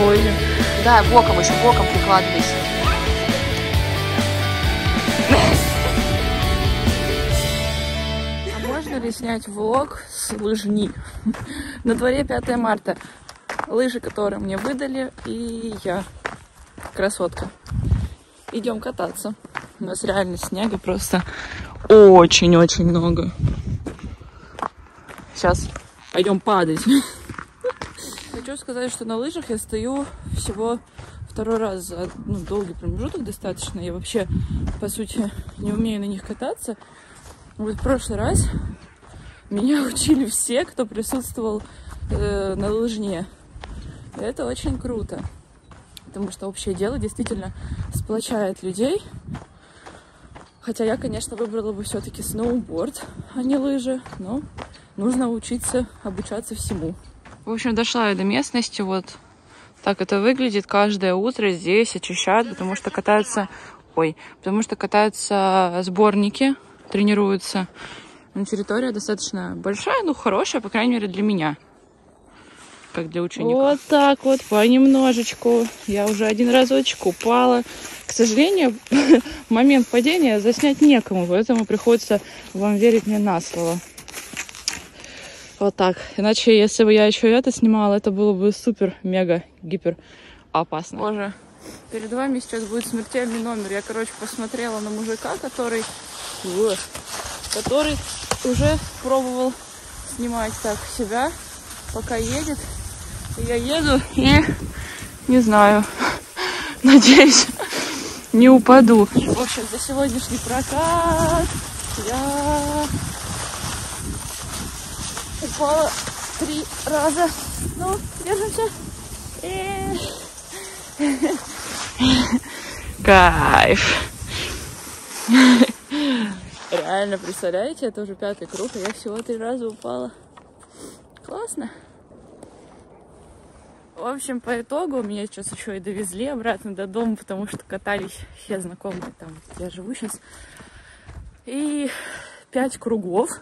Ой. Да, боком еще, боком прикладывайся. А можно ли снять влог с лыжни? На дворе 5 марта. Лыжи, которые мне выдали, и я. Красотка. Идем кататься. У нас реально снега просто очень-очень много. Сейчас пойдем падать. Хочу сказать, что на лыжах я стою всего второй раз за ну, долгий промежуток достаточно. Я вообще, по сути, не умею на них кататься. Вот в прошлый раз меня учили все, кто присутствовал э, на лыжне. И это очень круто. Потому что общее дело действительно сплочает людей. Хотя я, конечно, выбрала бы все-таки сноуборд, а не лыжи. Но нужно учиться, обучаться всему. В общем, дошла я до местности. Вот так это выглядит. Каждое утро здесь очищают, потому что катаются... Ой, потому что катаются сборники, тренируются. Но территория достаточно большая, ну, хорошая, по крайней мере, для меня. Как для учеников. Вот так вот, понемножечку. Я уже один разочек упала. К сожалению, момент падения заснять некому, поэтому приходится вам верить мне на слово. Вот так. Иначе, если бы я еще это снимала, это было бы супер, мега, гипер опасно. Боже, перед вами сейчас будет смертельный номер. Я, короче, посмотрела на мужика, который... Который уже пробовал снимать так себя, пока едет. Я еду и не знаю. Надеюсь, не упаду. В общем, за сегодняшний прокат я упала три раза. Ну, держимся. И... Кайф. Реально, представляете, это уже пятый круг, а я всего три раза упала. Классно. В общем, по итогу меня сейчас еще и довезли обратно до дома, потому что катались все знакомые там, где я живу сейчас. И пять кругов.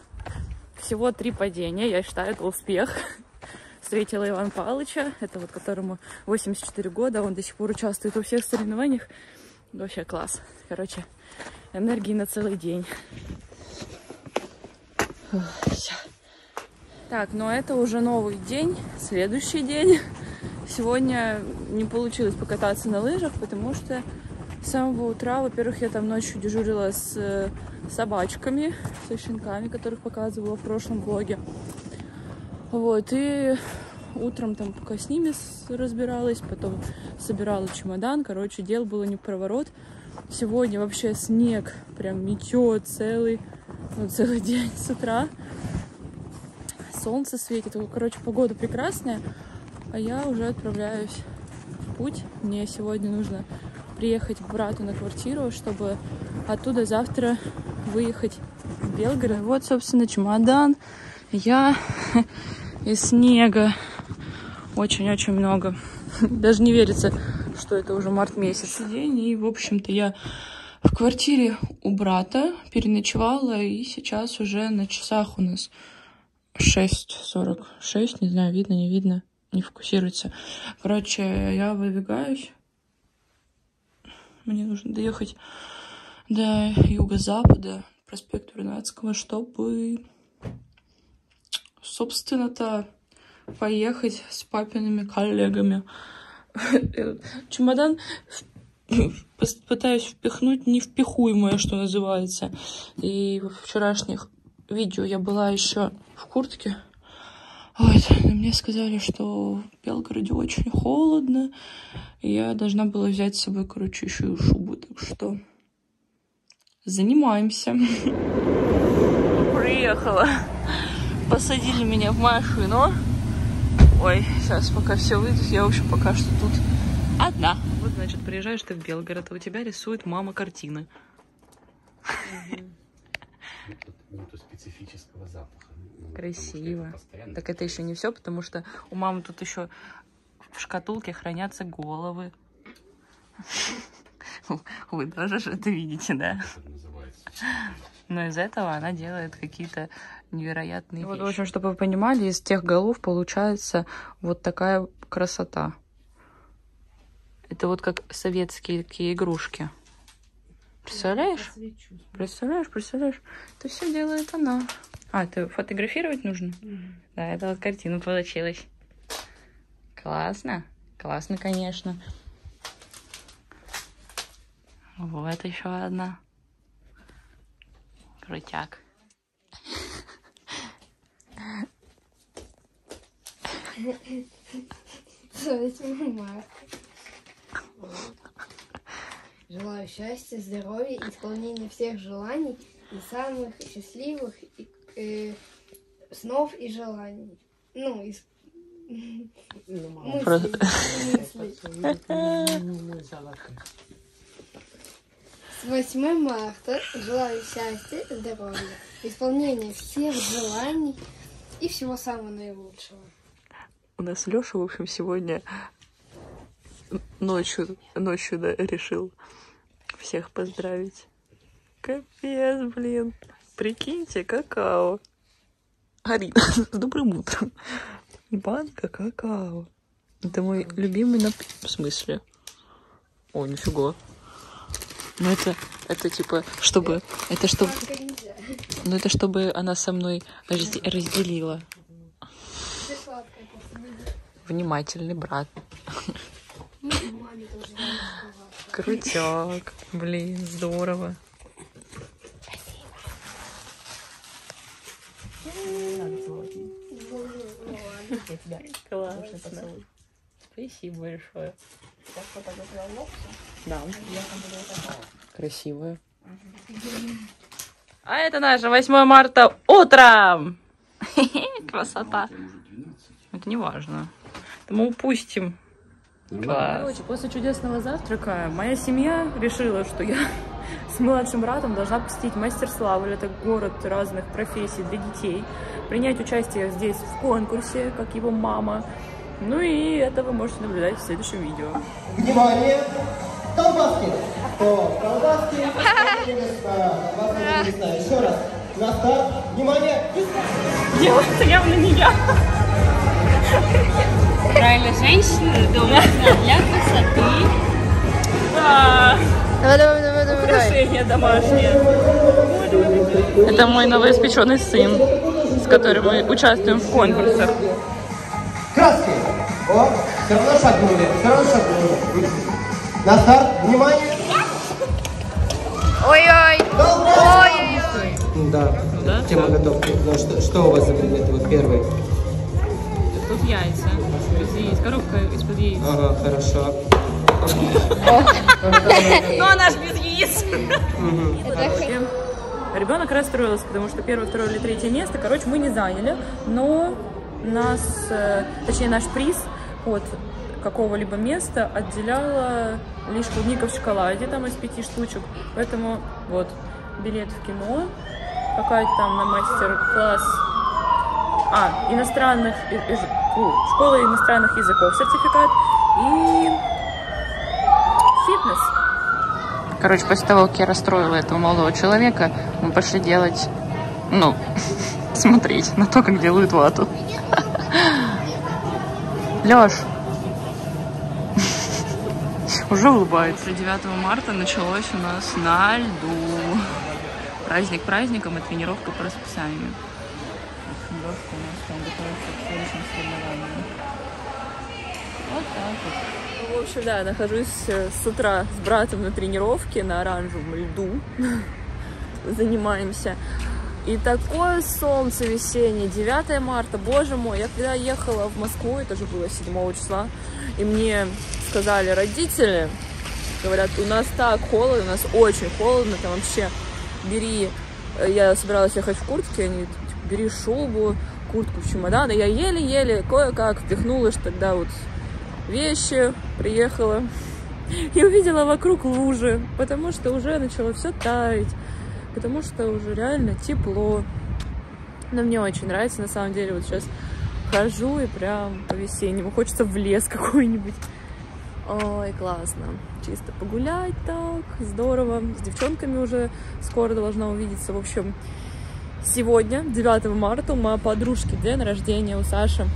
Всего три падения. Я считаю, это успех. Встретила Ивана Павловича, это вот которому 84 года, он до сих пор участвует во всех соревнованиях. Вообще класс. Короче, энергии на целый день. Так, но это уже новый день, следующий день. Сегодня не получилось покататься на лыжах, потому что с самого утра, во-первых, я там ночью дежурила с э, собачками, со щенками, которых показывала в прошлом влоге. Вот, и утром там пока с ними с- разбиралась, потом собирала чемодан, короче, дел было не в проворот. Сегодня вообще снег прям метет целый, ну, целый день с утра. Солнце светит, короче, погода прекрасная, а я уже отправляюсь в путь. Мне сегодня нужно приехать к брату на квартиру, чтобы оттуда завтра выехать в Белгород. Вот, собственно, чемодан. Я из снега. Очень-очень много. Даже не верится, что это уже март месяц. День, и, в общем-то, я в квартире у брата переночевала, и сейчас уже на часах у нас 6.46, не знаю, видно, не видно, не фокусируется. Короче, я выдвигаюсь. Мне нужно доехать до юго-запада, проспекта Вернадского, чтобы, собственно-то, поехать с папиными коллегами. Чемодан пытаюсь впихнуть невпихуемое, что называется. И в вчерашних видео я была еще в куртке. Вот, но мне сказали, что в Белгороде очень холодно, и я должна была взять с собой, короче, еще и шубу, так что занимаемся. Приехала. Посадили меня в машину. Ой, сейчас пока все выйдет, я, в общем, пока что тут одна. Вот, значит, приезжаешь ты в Белгород, а у тебя рисует мама картины. Нету специфического запаха. Ну, потому что Красиво. Так это еще не все, потому что у мамы тут еще в шкатулке хранятся головы. Вы тоже же это видите, да? Но из этого она делает какие-то невероятные вот, В общем, чтобы вы понимали, из тех голов получается вот такая красота. Это вот как советские такие игрушки. Представляешь? Представляешь, представляешь? Это все делает она. А, это фотографировать нужно? Да, это вот картина получилась. Классно. Классно, конечно. Вот еще одна. Крутяк. Желаю счастья, здоровья, исполнения всех желаний и самых счастливых и, э, снов и желаний. Ну, из... мыслей, мыслей. С 8 марта желаю счастья, здоровья, исполнения всех желаний и всего самого наилучшего. У нас Леша, в общем, сегодня ночью, ночью да, решил всех поздравить. Капец, блин. Прикиньте, какао. Арина, с добрым утром. Банка какао. Это мой любимый напиток. В смысле? О, нифига. Ну это, это типа, чтобы, это чтобы, ну это чтобы она со мной разде- разделила. Внимательный брат. Маме тоже надо сказать. Крутяк. Блин, здорово. Классно. Спасибо большое. Да. Красивая. А это наше 8 марта утром. Красота. Это не важно. Это мы упустим. Класс. Короче, после чудесного завтрака моя семья решила, что я с младшим братом должна посетить мастер славы. Это город разных профессий для детей. Принять участие здесь в конкурсе, как его мама. Ну и это вы можете наблюдать в следующем видео. Внимание! Колбаски! О, колбаски! Еще раз. На старт. Внимание! Делается явно не я. Правильно, женщины дома для красоты. Да. Давай, давай, давай, давай. Украшения домашние. Это мой новоиспеченный сын, с которым мы участвуем в конкурсах. Краски! О, все равно шагнули. Все равно шагнули. На старт. Внимание! Ой-ой. Ой-ой-ой. Да. Да? Тема готовки. Что, что у вас за предметы? Вот первый. Тут яйца. Без яиц. Коробка из-под яиц. Ага, хорошо. Ну она же без яиц. Ребенок расстроился, потому что первое, второе или третье место, короче, мы не заняли, но нас, э, точнее наш приз от какого-либо места отделяла лишь клубника в шоколаде, там из пяти штучек, поэтому вот билет в кино, какая-то там на мастер-класс, а, иностранных, фу, школа иностранных языков сертификат и фитнес. Короче, после того, как я расстроила этого молодого человека, мы пошли делать, ну, смотреть на то, как делают вату. Лёш, уже улыбается. 9 марта началось у нас на льду. Праздник праздником и тренировка по расписанию. Лёшка у нас там готовится к следующим соревнованиям. Вот так вот. В общем, да, нахожусь э, с утра с братом на тренировке на оранжевом льду. Занимаемся. И такое солнце весеннее, 9 марта, боже мой, я когда ехала в Москву, это же было 7 числа, и мне сказали родители, говорят, у нас так холодно, у нас очень холодно, там вообще бери, э, я собиралась ехать в куртке, они бери шубу, куртку в чемодан, и я еле-еле кое-как вдохнула ж тогда вот вещи, приехала и увидела вокруг лужи, потому что уже начало все таять, потому что уже реально тепло. Но мне очень нравится, на самом деле, вот сейчас хожу и прям по-весеннему. Хочется в лес какой-нибудь. Ой, классно. Чисто погулять так, здорово. С девчонками уже скоро должна увидеться. В общем, сегодня, 9 марта, у моей подружки день рождения у Саши.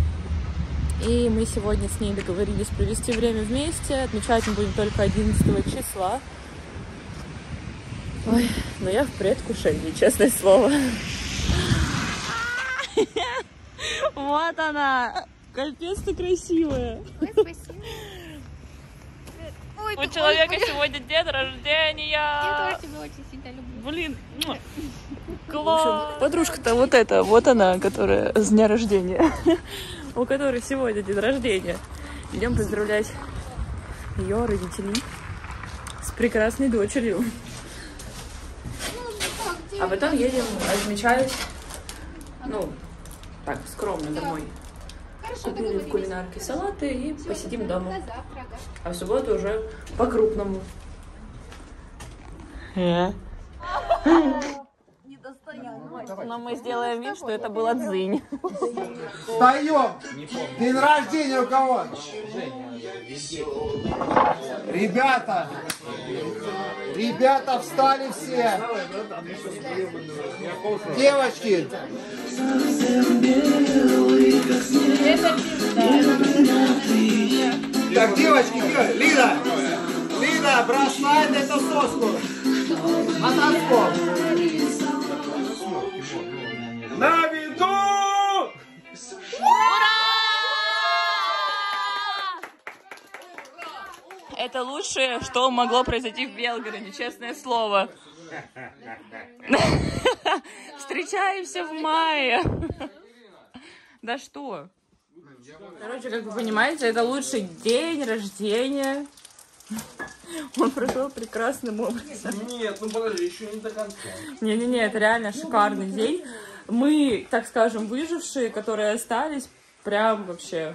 И мы сегодня с ней договорились провести время вместе. Отмечать мы будем только 11 числа. Ой, но я в предвкушении, честное слово. Вот она! Капец ты красивая! У человека сегодня день рождения! Я тоже тебя очень сильно люблю. Блин, класс. Подружка-то вот эта, вот она, которая с дня рождения, у которой сегодня день рождения. Идем поздравлять ее родителей с прекрасной дочерью. А потом едем отмечать, ну, так, скромно домой. Купили в кулинарке салаты и посидим дома. А в субботу уже по-крупному. Но мы сделаем вид, что это была дзынь. Встаем! День рождения у кого? Ребята! Ребята, встали все! Девочки! Так, девочки, Лина! Лина, бросает эту соску! На танцпол! На виду! Это лучшее, что могло произойти в Белгороде, честное слово. Встречаемся в мае. Да что? Короче, как вы понимаете, это лучший день рождения. Он прошел прекрасным образом. Нет, ну подожди, еще не до конца. Не-не-не, это реально шикарный день. Мы, так скажем, выжившие, которые остались, прям вообще...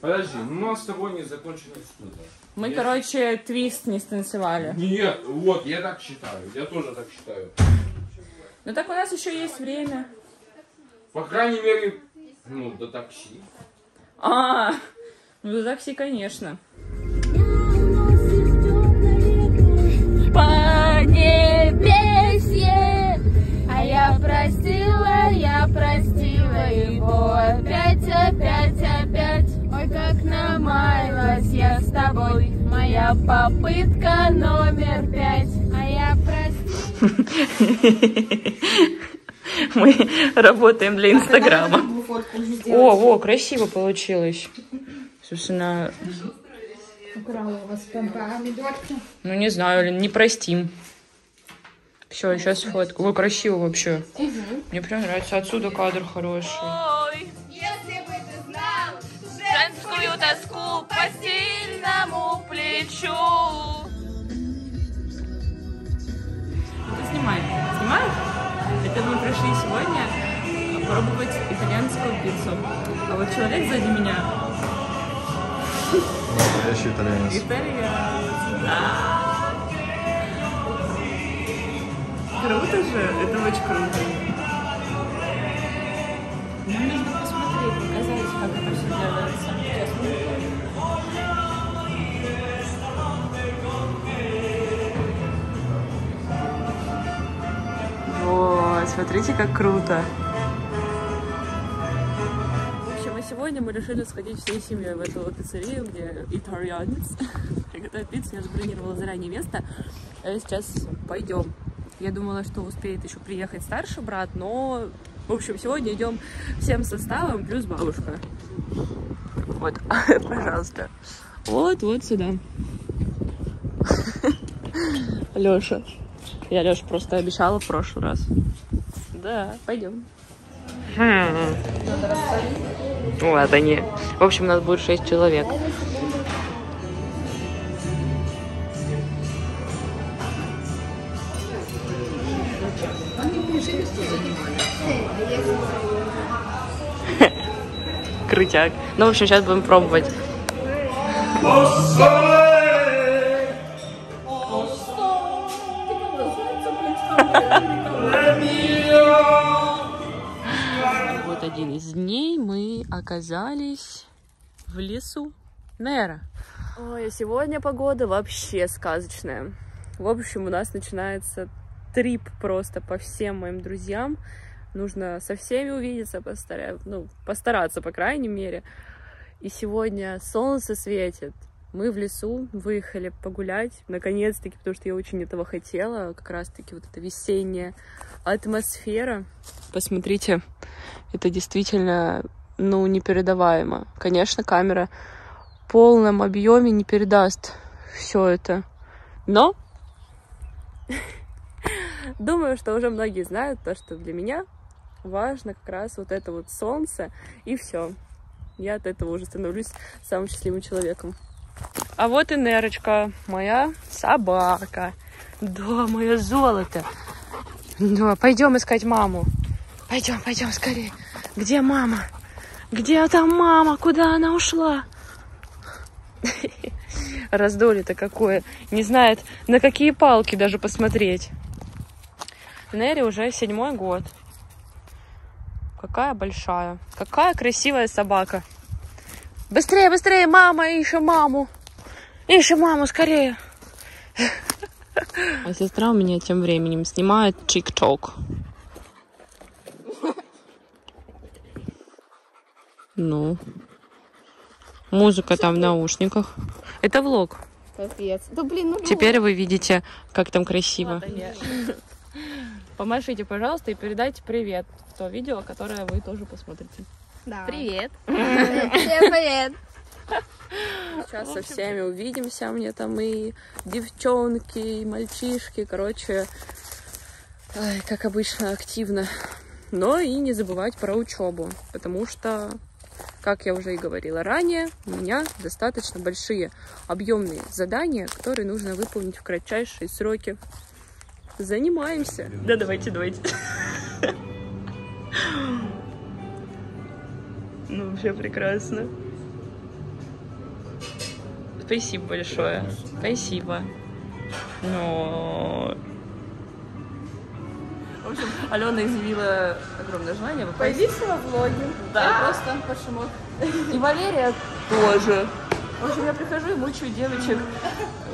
Подожди, ну у нас с тобой не закончена история. Мы, короче, твист не станцевали. Нет, вот, я так считаю. Я тоже так считаю. Ну так у нас еще есть время. По крайней мере, ну, до такси. А, ну до такси, конечно. Его опять, опять, опять. Ой, как намаялась я с тобой, моя попытка номер пять. А я простила. Мы работаем для Инстаграма. О, о, красиво получилось. Собственно, ну не знаю, Лен, не простим. Все, сейчас фотку. Ой, красиво вообще. Мне прям нравится. Отсюда кадр хороший. Если бы ты знал, Женскую тоску по сильному плечу. Ты снимай. Снимаешь? Это мы пришли сегодня пробовать итальянскую пиццу. А вот человек сзади меня Настоящий итальянец. итальянец. Да. Круто же, это очень круто. Нужно посмотреть, показать, как это все делается. Вот, смотрите, как круто. В общем, и сегодня мы решили сходить всей семьей в эту пиццерию, где итальянец приготовит пиццу. Я забронировала заранее место. А сейчас пойдем. Я думала, что успеет еще приехать старший брат, но, в общем, сегодня идем всем составом, плюс бабушка. Вот, пожалуйста. Вот, вот сюда. Леша. Я Леша просто обещала в прошлый раз. Да, пойдем. Вот они. В общем, у нас будет 6 человек. Крутяк. Ну, в общем, сейчас будем пробовать. Вот один из дней мы оказались в лесу Нера. Ой, а сегодня погода вообще сказочная. В общем, у нас начинается трип просто по всем моим друзьям. Нужно со всеми увидеться, постара... ну, постараться, по крайней мере. И сегодня солнце светит. Мы в лесу выехали погулять, наконец-таки, потому что я очень этого хотела. Как раз-таки вот эта весенняя атмосфера. Посмотрите, это действительно, ну, непередаваемо. Конечно, камера в полном объеме не передаст все это. Но думаю, что уже многие знают то, что для меня важно как раз вот это вот солнце и все. Я от этого уже становлюсь самым счастливым человеком. А вот и Нерочка, моя собака. Да, мое золото. Да, пойдем искать маму. Пойдем, пойдем скорее. Где мама? Где там мама? Куда она ушла? Раздолье-то какое. Не знает, на какие палки даже посмотреть. Нерри уже седьмой год. Какая большая. Какая красивая собака. Быстрее, быстрее, мама, ищем маму. Ищем маму, скорее. А сестра у меня тем временем снимает чик-ток. Ну. Музыка там в наушниках. Это влог. Капец. Да блин, ну Теперь вы видите, как там красиво. Помашите, пожалуйста, и передайте привет в то видео, которое вы тоже посмотрите. Да. Привет. Всем привет. Сейчас со всеми увидимся. Мне там и девчонки, и мальчишки. Короче, ай, как обычно, активно. Но и не забывать про учебу, потому что, как я уже и говорила ранее, у меня достаточно большие объемные задания, которые нужно выполнить в кратчайшие сроки. Занимаемся. Да, давайте, давайте. Ну, вообще прекрасно. Спасибо большое. Спасибо. Ну... В общем, Алена изъявила огромное желание попасть. Появись во влоге. Да. Просто почему? И Валерия тоже. В общем, я прихожу и мучаю девочек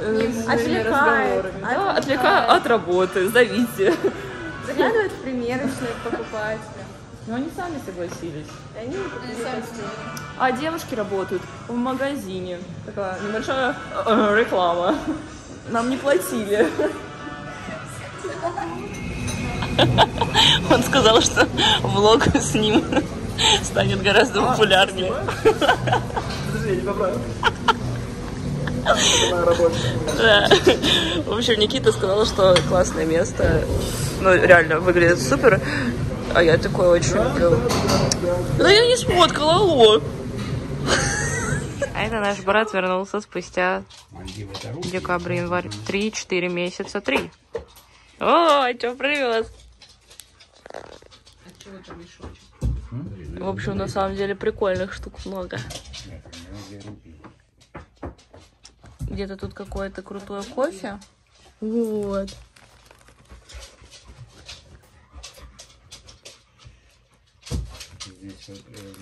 э, Отвлекаю. разговорами. Да, отвлекаю от работы, зовите. Заглядывают в примерочные покупать. Но они сами согласились. И они купили А девушки работают в магазине. Такая небольшая э, реклама. Нам не платили. Он сказал, что влог с ним станет гораздо популярнее. Да. В общем, Никита сказал, что классное место. Ну, реально, выглядит супер. А я такое очень люблю. Да я не сфоткала, алло. А это наш брат вернулся спустя декабрь, январь. Три-четыре месяца. Три. О, что привез? В общем, на самом деле прикольных штук много. Где-то тут какое-то крутое кофе. Вот. Здесь вот э,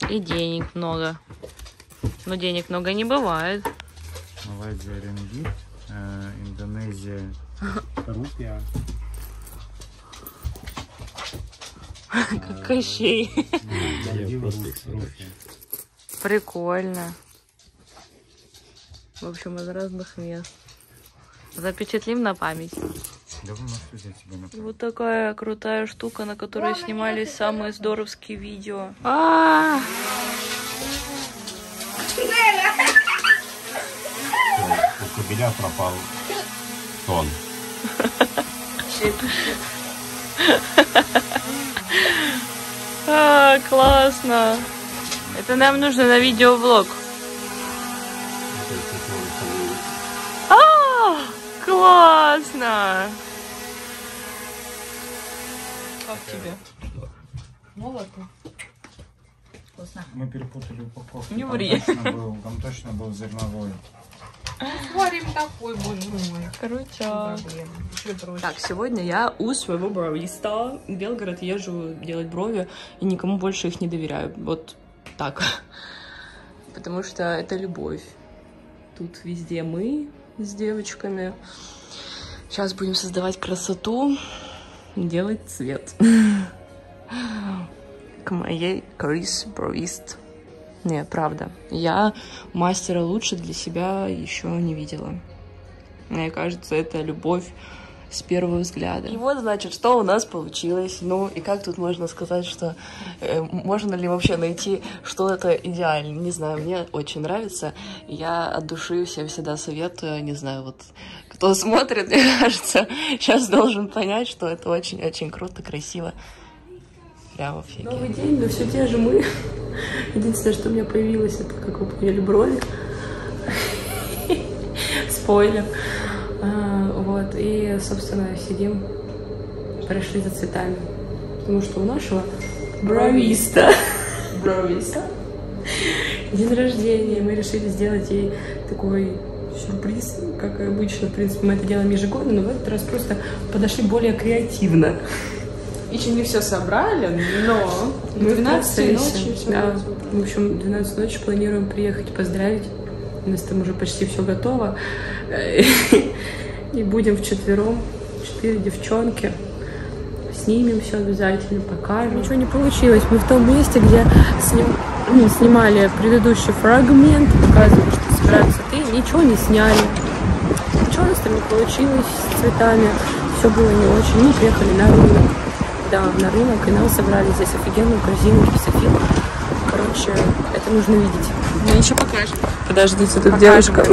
на. И денег много. Но денег много не бывает. Малайзия рингит, э, Индонезия рупия, Как Кощей. Мальдивы. Прикольно. В общем, из разных мест. Запечатлим на память. Да. Вот такая крутая штука, на которой снимались самые здоровские видео. А, У кобеля пропал тон. а, классно. Это нам нужно на видеовлог. А, классно. Как тебе? Мы перепутали упаковку. Не Там ври. точно был- Там точно был зерновой. Крутяк. Так, сегодня я у своего бровиста. В Белгород езжу делать брови, и никому больше их не доверяю. Вот так. Потому что это любовь. Тут везде мы с девочками. Сейчас будем создавать красоту, делать цвет. К моей Крис Бровист. Не, правда. Я мастера лучше для себя еще не видела. Мне кажется, это любовь с первого взгляда. И вот, значит, что у нас получилось. Ну, и как тут можно сказать, что э, можно ли вообще найти что-то идеальное? Не знаю, мне очень нравится. Я от души всем всегда советую, не знаю, вот кто смотрит, мне кажется, сейчас должен понять, что это очень-очень круто, красиво. Прям офигенно. Новый день, но все те же мы. Единственное, что у меня появилось, это, как вы поняли, брови. Спойлер. Вот, и, собственно, сидим, пришли за цветами. Потому что у нашего бровиста, бровиста, день рождения. Мы решили сделать ей такой сюрприз, как и обычно. В принципе, мы это делаем ежегодно, но в этот раз просто подошли более креативно. Еще не все собрали, но Мы в 12 процессе, ночи все да. В общем, 12 ночи планируем приехать поздравить. У нас там уже почти все готово. И будем вчетвером, четыре девчонки. Снимем все обязательно, покажем. Ничего не получилось. Мы в том месте, где сним- ну, снимали предыдущий фрагмент, показывали, что собирают цветы, ничего не сняли. Ничего у нас там не получилось с цветами. Все было не очень. Мы приехали на рынок. Да, на рынок, и нам собрали здесь офигенную корзину гипсофил. Короче, это нужно видеть. Мы еще покажем. Подождите, тут девушка.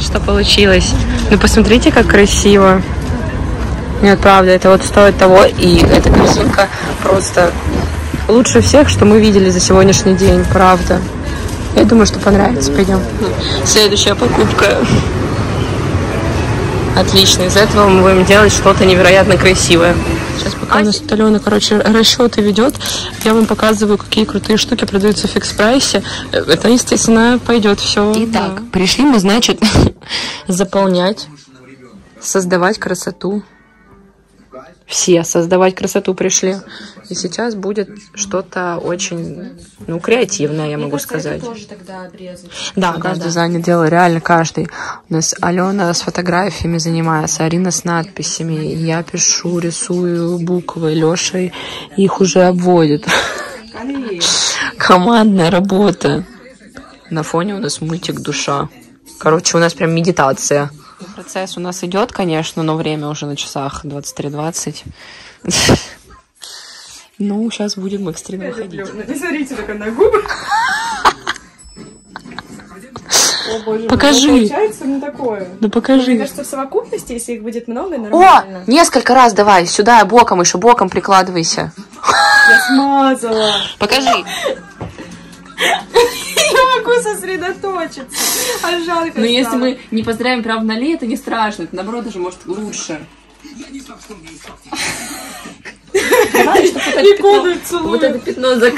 Что получилось? Ну, посмотрите, как красиво. Нет, правда, это вот стоит того. И эта корзинка просто лучше всех, что мы видели за сегодняшний день, правда. Я думаю, что понравится. Пойдем. Следующая покупка. Отлично. Из этого мы будем делать что-то невероятно красивое. Пока у нас тут Алена, короче, расчеты ведет, я вам показываю, какие крутые штуки продаются в фикс прайсе. Это, естественно, пойдет все. Итак, пришли мы, значит, заполнять, создавать красоту. Все создавать красоту пришли. И сейчас будет что-то очень, ну, креативное, я могу сказать. тоже тогда обрезать. Да, каждый занят дело, реально каждый. У нас Алена с фотографиями занимается, Арина с надписями, я пишу, рисую буквы, Леша их уже обводит. Командная работа. На фоне у нас мультик «Душа». Короче, у нас прям медитация. Процесс у нас идет, конечно, но время уже на часах 23.20. Ну, сейчас будем экстренно выходить. Не смотрите только на губы. О, боже мой, Покажи. ну, Получается не такое. Да покажи. Мне кажется, в совокупности, если их будет много, О, нормально. несколько раз давай, сюда, боком еще, боком прикладывайся. Я смазала. Покажи. Не могу сосредоточиться. А жалко Но Ну, если мы не поздравим прямо на это не страшно. Это, наоборот, даже может лучше. Вот это пятно- целую. Вот это пятно зак...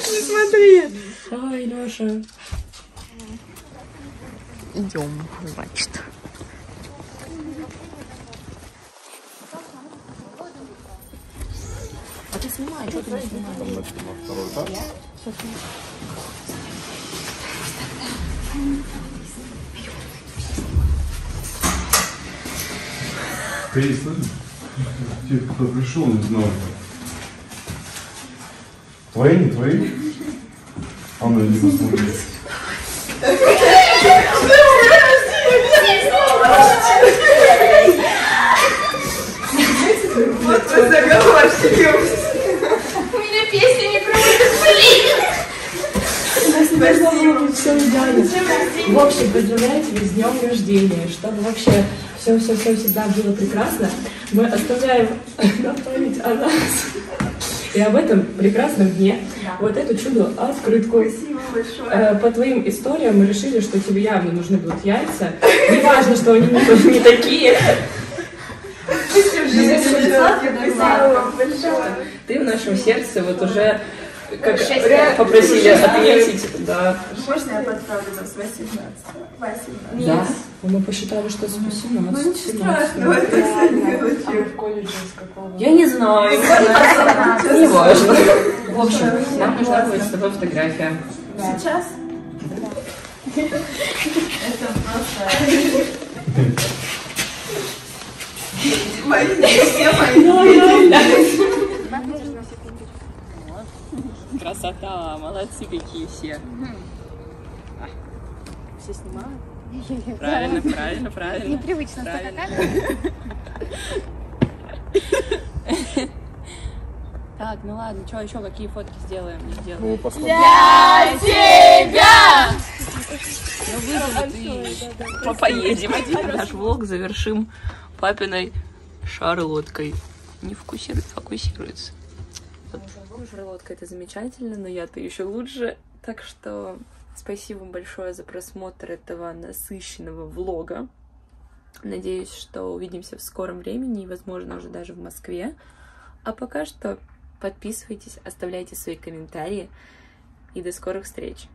Смотри. Ой, Леша. Идем, значит. Ты слышишь? Те, кто пришел, не знаю. Твои, не твои? А ну иди посмотри. Вас с днем рождения, чтобы вообще все-все-все всегда было прекрасно. Мы оставляем на память о нас и об этом прекрасном дне вот эту чудо открытку. Э, По твоим историям мы решили, что тебе явно нужны будут яйца. Не важно, что они не такие. Ты в нашем сердце вот уже как попросили отметить, да. Можно я подправлю вас 18? 18. Да. Мы посчитали, что с 18. Ну ничего страшного, это все В колледже с какого? Я не знаю. Не важно. В общем, нам нужна будет с тобой фотография. Сейчас? Это просто... Мои, все мои. Красота, молодцы какие все. А, Все снимают? Правильно, правильно, правильно. Непривычно Правильно. Так, ну ладно, что еще, какие фотки сделаем, не сделаем? Ну. Для тебя! Ну, вызовут и по- поедем. Наш влог завершим папиной шарлоткой. Не фокусирует, фокусируется. Шарлотка это замечательно, но я-то еще лучше. Так что спасибо большое за просмотр этого насыщенного влога. Надеюсь, что увидимся в скором времени и, возможно, уже даже в Москве. А пока что подписывайтесь, оставляйте свои комментарии и до скорых встреч.